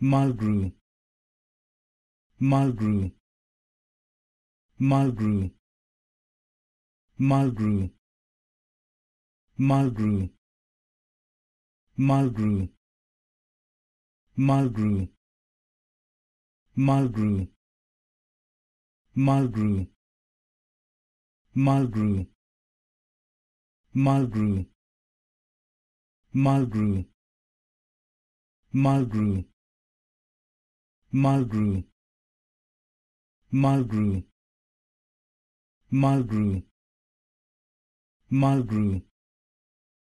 Mulgrew Mulgrew Mulgrew Mulgrew Mulgrew Mulgrew Mulgrew Mulgrew Mulgrew Mulgrew Mulgrew Mulgrew Mulgrew Mulgrew Mulgrew Mulgrew Mulgrew